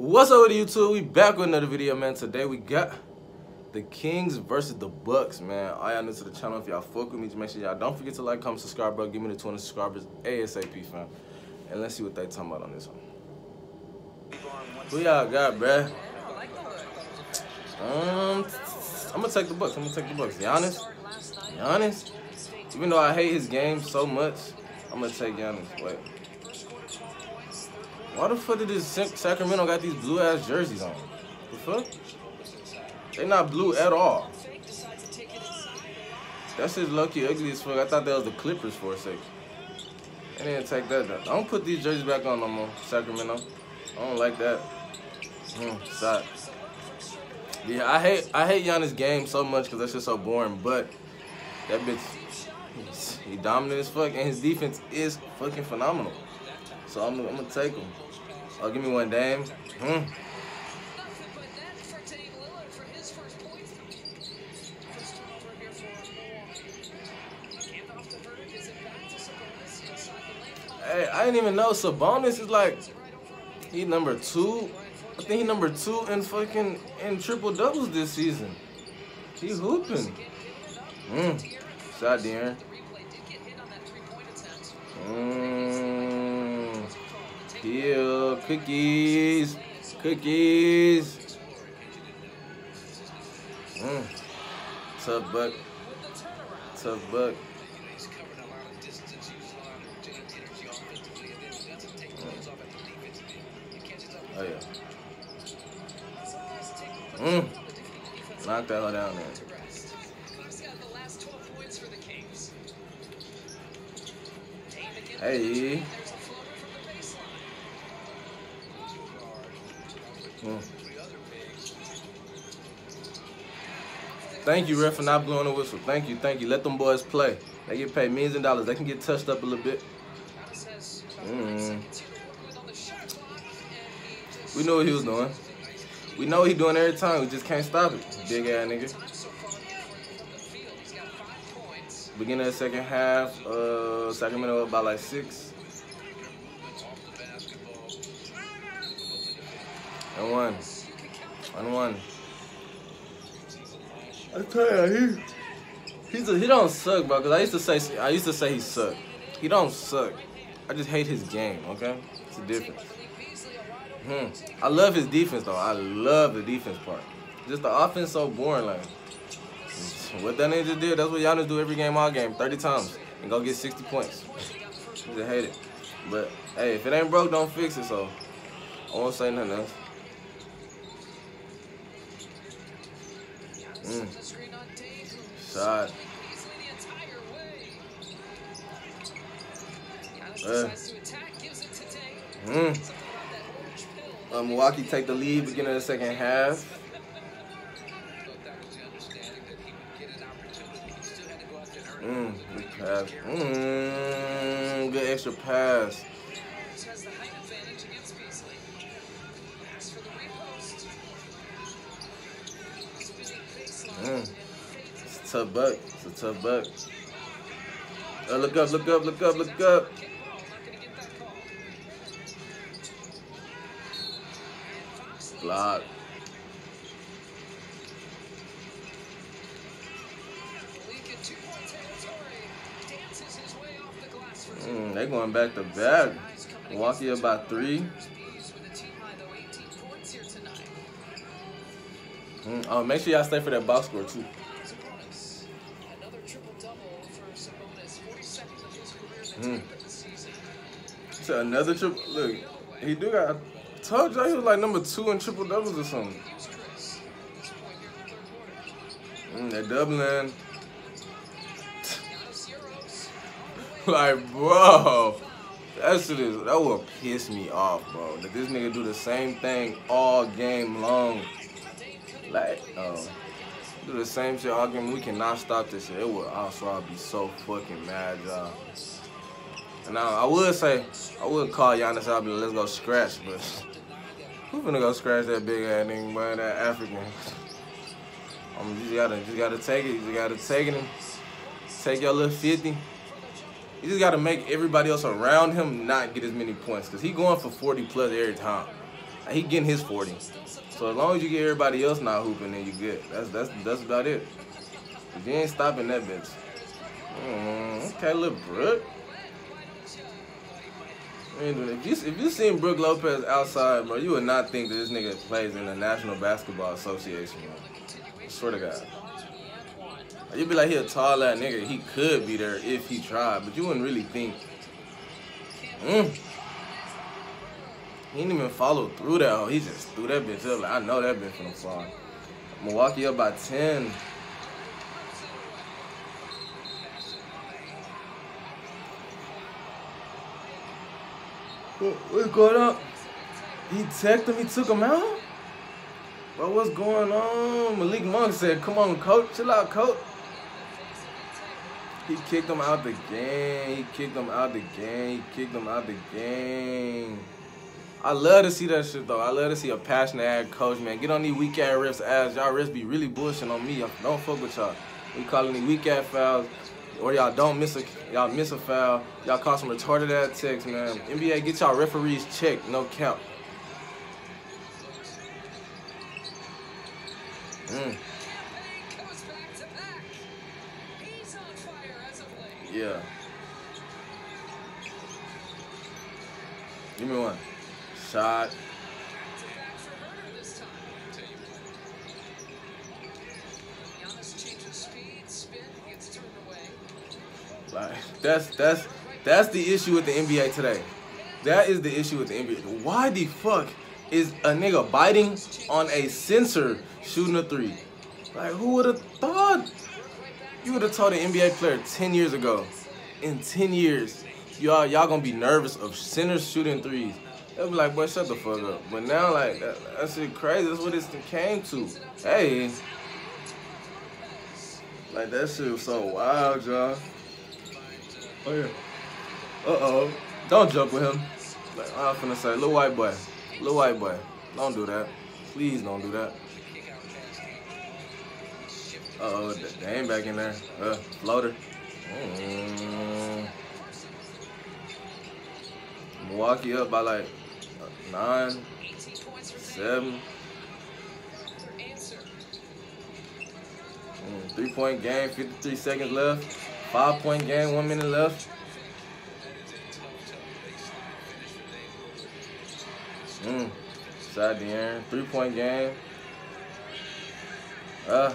What's up with YouTube? We back with another video, man. Today we got the Kings versus the Bucks, man. All y'all new to the channel, if y'all fuck with me, just make sure y'all don't forget to like, comment, subscribe, bro. Give me the 20 subscribers ASAP, fam. And let's see what they talking about on this one. Who y'all got, bruh? Um, I'm gonna take the Bucks. I'm gonna take the Bucks. Giannis, Giannis. Even though I hate his game so much, I'm gonna take Giannis. Wait. Why the fuck did this Sacramento got these blue ass jerseys on? The fuck? They not blue at all. That shit's lucky ugly as fuck. I thought that was the Clippers for a second. They didn't take that down. Don't put these jerseys back on no more, Sacramento. I don't like that. Hmm, sad. Yeah, I hate I hate Giannis' game so much because that's just so boring. But that bitch, he dominant as fuck, and his defense is fucking phenomenal. So I'm, I'm gonna take him. Oh, give me one Dame. Hmm. Hey, I didn't even know Sabonis is like he number two. I think he number two in fucking in triple doubles this season. He hooping. Mm. Shot De'Aaron. Peel. Cookies. Cookies. Mmm. Tough buck. Tough buck. Oh yeah. Mmm. Knock that one down there. Hey. Hmm. Thank you, ref, for not blowing the whistle. Thank you, thank you. Let them boys play. They get paid millions of dollars. They can get touched up a little bit. Mm. We know what he was doing. We know he doing every time. We just can't stop it. Big ass nigga. Beginning of the second half, uh, Sacramento up by like six. And one. And one. I tell you, he he's a, he don't suck, bro. Cause I used to say I used to say he sucked. He don't suck. I just hate his game. Okay, it's a difference. Hmm. I love his defense though. I love the defense part. Just the offense so boring, like. What that nigga just did, that's what Giannis do every game, all game, 30 times, and go get 60 points. Just hate it. But, hey, if it ain't broke, don't fix it, so I won't say nothing else. Mm. Shot. Uh. Mm. Uh, Milwaukee take the lead beginning of the second half. Mm, good pass. Mmm, good extra pass. Tough buck. It's a tough buck. Oh, look up, look up, look up, look up. Block. Mm, they going back to back. Milwaukee about three. Mm, oh, make sure y'all stay for that box score too. Mm. So another triple. Look, he do got. I told y'all he was like number two in triple doubles or something. Mm, they're doubling. like, bro, that shit is, that will piss me off, bro. That this nigga do the same thing all game long. Like, uh, do the same shit all game. We cannot stop this shit. It would also I'd be so fucking mad, y'all. Now I would say, I would call Giannis out and let's go scratch, but who finna go scratch that big ass nigga, boy, that African? Um, you just gotta, just gotta take it. You just gotta take it. Take your little 50. You just got to make everybody else around him not get as many points because he going for 40 plus every time. he getting his 40. So as long as you get everybody else not hooping, then you good. That's that's that's about it. If you ain't stopping that bitch. Mm, okay, little Brook. If you if you seen Brook Lopez outside, bro, you would not think that this nigga plays in the National Basketball Association. Bro. I swear to God. You'd be like, he a tall ass nigga. He could be there if he tried, but you wouldn't really think. Mm. He didn't even follow through that. He just threw that bitch up. Like, I know that bitch finna fall. Milwaukee up by 10. What's going on? He checked him, he took him out? Bro, what's going on? Malik Monk said, come on, coach. Chill out, coach. He kicked him out the game. He kicked him out the game. He kicked him out the game. I love to see that shit though. I love to see a passionate ass coach, man. Get on these weak ass refs ass. Y'all refs be really bullshitting on me. Don't fuck with y'all. We calling these weak ass fouls. Or y'all don't miss a y'all miss a foul. Y'all call some retarded ass text, man. NBA get y'all referees checked, no count. Mm. Yeah. Give me one. Shot. Like that's that's that's the issue with the NBA today. That is the issue with the NBA. Why the fuck is a nigga biting on a sensor shooting a three? Like who would have thought? You would have told an NBA player 10 years ago, in 10 years, y'all y'all gonna be nervous of centers shooting threes. They'll be like, boy, shut the fuck up. But now, like, that, crazy. That's what it came to. Hey. Like, that shit was so wild, y'all. Oh, yeah. Uh-oh. Don't jump with him. I'm finna say, little white boy. Little white boy. Don't do that. Please don't do that. Uh-oh, they ain't back in there. Uh, floater. Mm. Milwaukee up by like nine, seven. Mm, three point game, 53 seconds left. Five point game, one minute left. Mm. Side the air. Three point game. Uh,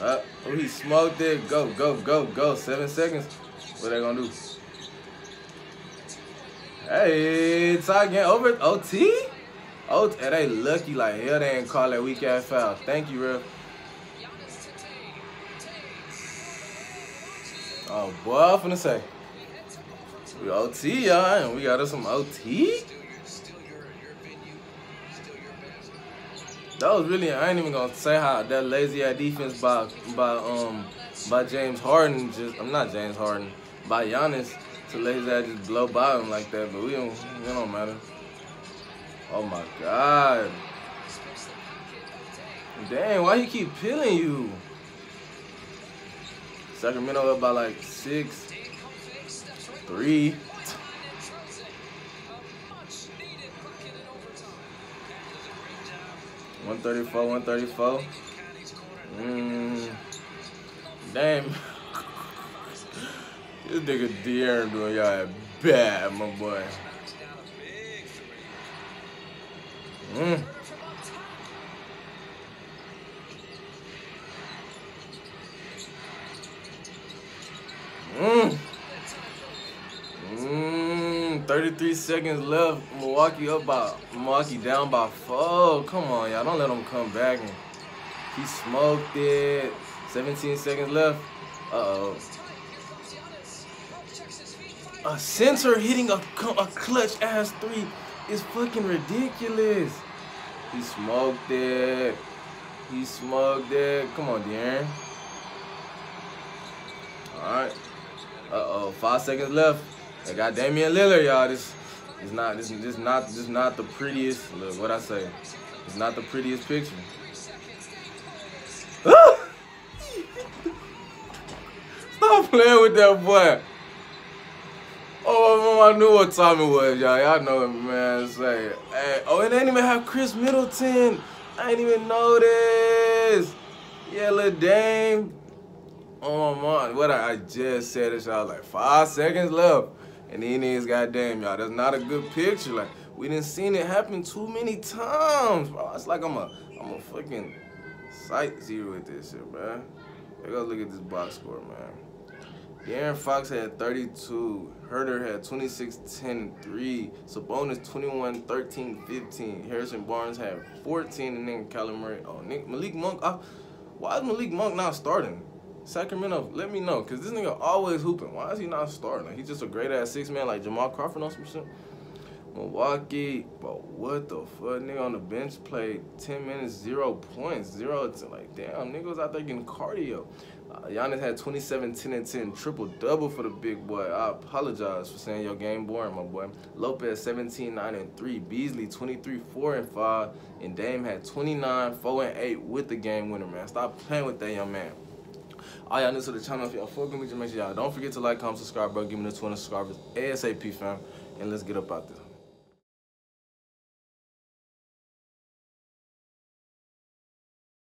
Uh, oh, he smoked it. Go, go, go, go. Seven seconds. What they gonna do? Hey, tie again over OT? Oh, they lucky like hell they ain't call that weak ass foul. Thank you, ref. Oh boy, I'm finna say. We OT, y'all, and we got us some OT? that was really I ain't even gonna say how that lazy ass defense by by um by James Harden just I'm not James Harden by Giannis to lazy ass just blow by him like that, but we don't it don't matter. Oh my god. Dang, why he keep peeling you? Sacramento up by like six, three. 134, 134. Mmm. Damn. this nigga De'Aaron doing y'all bad, my boy. Mmm. 33 seconds left. Milwaukee up by Milwaukee down by four. Come on, y'all. Don't let them come back. And he smoked it. 17 seconds left. Uh-oh. A center hitting a, a clutch ass three is fucking ridiculous. He smoked it. He smoked it. Come on, De'Aaron. All right. Uh-oh. Five seconds left. They got Damian Lillard, y'all. This is not this this not this not the prettiest. Look, what I say. It's not the prettiest picture. Stop playing with that boy. Oh, I knew what time it was, y'all. Y'all know it, man. Say, hey, oh, it ain't even have Khris Middleton. I ain't even this. Yeah, little Dame. Oh my, what I just said this, y'all. Like five seconds left, and these niggas, goddamn, y'all. That's not a good picture. Like we didn't seen it happen too many times, bro. It's like I'm a, I'm a fucking sight zero with this shit, man. Let's go look at this box score, man. De'Aaron Fox had 32. Huerter had 26, 10, 3. Sabonis 21, 13, 15. Harrison Barnes had 14, and then Kyler Murray. Oh, Nick, Malik Monk. Uh, why is Malik Monk not starting? Sacramento, let me know, cause this nigga always hooping. Why is he not starting? Like, he's just a great ass six man like Jamal Crawford on some shit. Milwaukee, but what the fuck? Nigga on the bench played 10 minutes, zero points, zero to like, damn, nigga was out there getting cardio. Uh, Giannis had 27, 10, and 10, triple double for the big boy. I apologize for saying your game boring, my boy. Lopez 17, 9, and 3. Beasley 23, 4, and 5. And Dame had 29, 4, and 8 with the game winner, man. Stop playing with that young man. All y'all new to the channel, if y'all fucking with me, just make sure y'all don't forget to like, comment, subscribe, bro. Give me the 20 subscribers ASAP, fam. And let's get up out there.